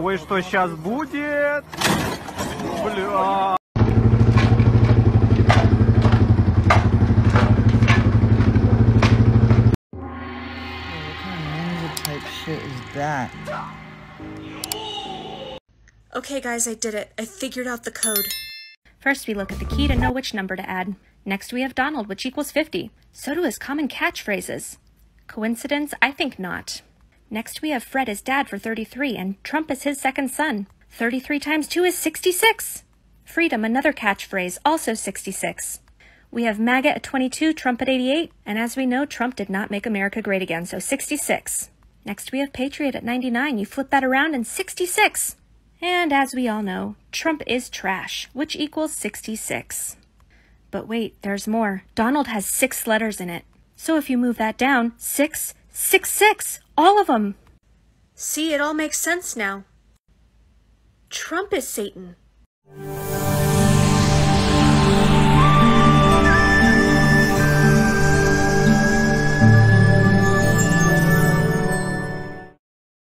Ой, что сейчас будет? Бля. What kind of ninja type shit is that? Okay, guys, I did it. I figured out the code. First, we look at the key to know which number to add. Next, we have Donald, which equals 50. So do his common catchphrases. Coincidence? I think not. Next, we have Fred as dad for 33, and Trump as his second son. 33 times 2 is 66. Freedom, another catchphrase, also 66. We have MAGA at 22, Trump at 88, and as we know, Trump did not make America great again, so 66. Next, we have Patriot at 99. You flip that around and 66. And as we all know, Trump is trash, which equals 66. But wait, there's more. Donald has six letters in it. So if you move that down, six, six, six, all of them. See, it all makes sense now. Trump is Satan.